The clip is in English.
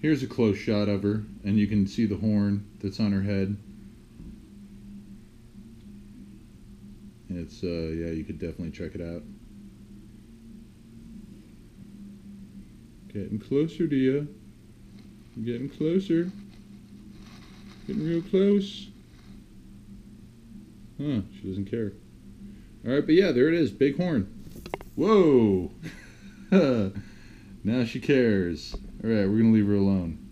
Here's a close shot of her, and you can see the horn that's on her head. It's uh yeah, you could definitely check it out. Getting closer to you. Getting closer. Getting real close. Huh, she doesn't care. Alright, but yeah, there it is. Big horn. Whoa! now she cares. Alright, we're going to leave her alone.